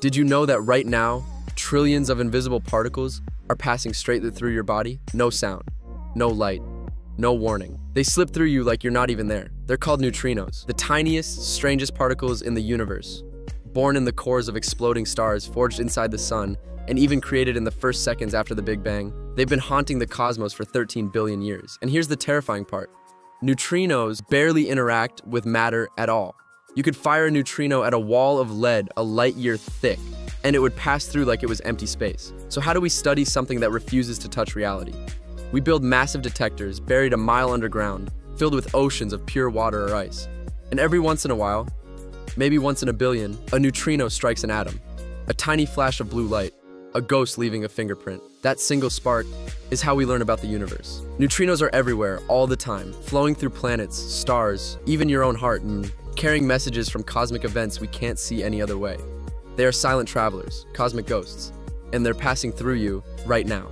Did you know that right now, trillions of invisible particles are passing straight through your body? No sound, no light, no warning. They slip through you like you're not even there. They're called neutrinos, the tiniest, strangest particles in the universe. Born in the cores of exploding stars forged inside the sun, and even created in the first seconds after the Big Bang, they've been haunting the cosmos for 13 billion years. And here's the terrifying part. Neutrinos barely interact with matter at all. You could fire a neutrino at a wall of lead a light year thick, and it would pass through like it was empty space. So how do we study something that refuses to touch reality? We build massive detectors buried a mile underground, filled with oceans of pure water or ice. And every once in a while, maybe once in a billion, a neutrino strikes an atom. A tiny flash of blue light, a ghost leaving a fingerprint. That single spark is how we learn about the universe. Neutrinos are everywhere, all the time, flowing through planets, stars, even your own heart, and carrying messages from cosmic events we can't see any other way. They are silent travelers, cosmic ghosts, and they're passing through you right now.